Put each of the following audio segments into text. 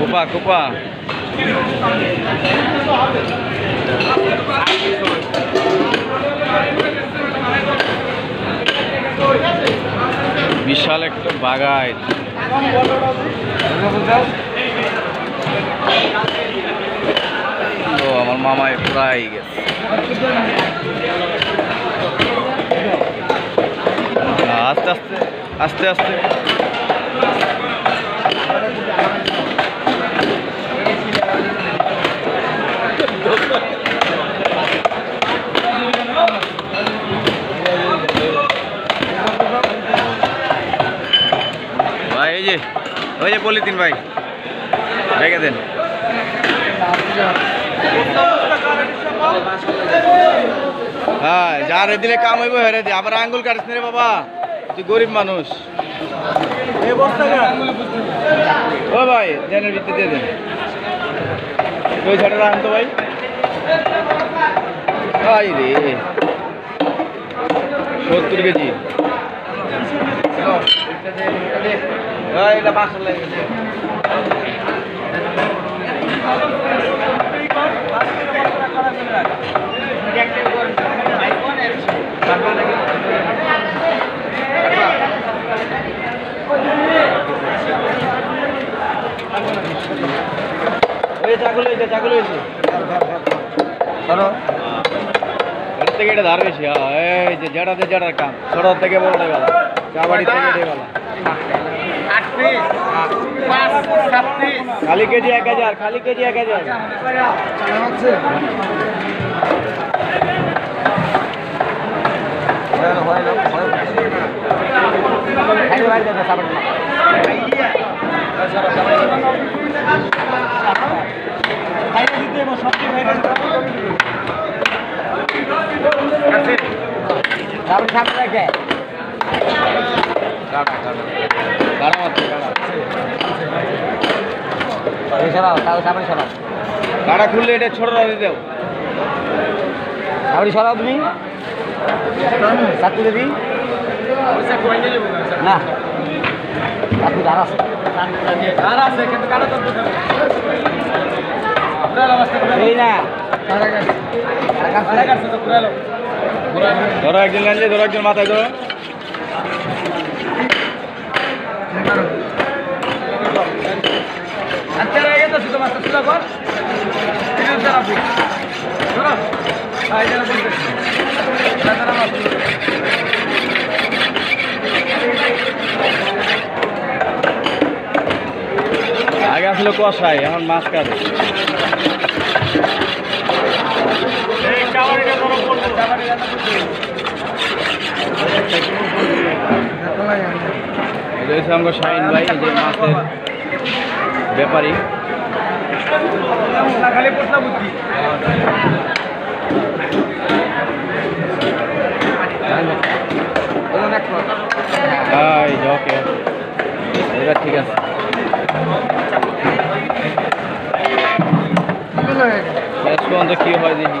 কুপা কুপা বিশাল একটা বাগায় তো আমার মামায় প্রায় গেছে। আস্তে আস্তে আস্তে আস্তে। ওই যে পলিথিন ভাই রেখে দেন। হ্যাঁ যার দিলে কাম হইব হেরে দে। আবার আঙ্গুল কাটিস রে বাবা তুই গরিব মানুষ। ও ভাই জেনের ভিত্তি দিয়ে দেন। ওই ছাড়া রাখুন তো ভাই? ভাই রে। সত্তর কেজি। চাকুল হয়েছে। ধরো এর থেকে এটা ধার বেশি এই যে জেডাতে জেডার কাম। ছোট থেকে বড়টাই ভালো কাবাডি থেকে ভালো খালি কেজি এক হাজার খালি কেজি এক হাজার। গাড়া মাত্র গাড়া গাড়া খুললে এটা ছোট রাখতে দেও। আপনি সরাও তুমি। চাকরি দেবি? না। দাঁড়া এই না। ধরো একজন গাঞ্জে ধরো একজন মাথায় ধরো। আগে আসলে কষাই এখন মাছ কাটে হচ্ছে আমার শাহিন ভাই যে মাছের ব্যাপারী। হ্যাঁ ওকে। এটা ঠিক আছে। শেষ পর্যন্ত কি হয় দেখি।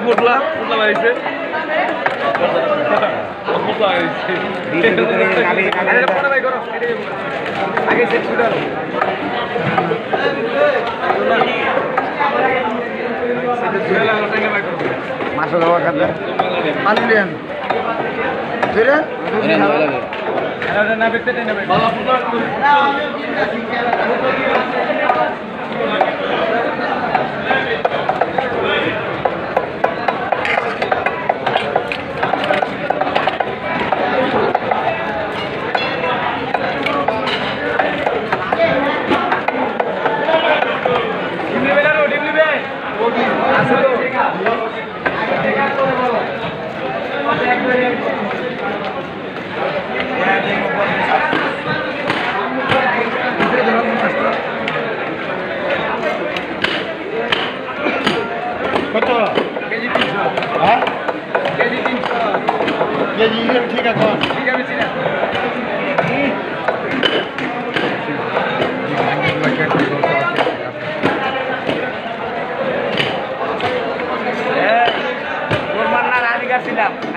পুটলা পুটলা বাড়িছে আগে সেট শুরু মাছ দেওয়া খাদ্য আনলিয়ান ধরে না about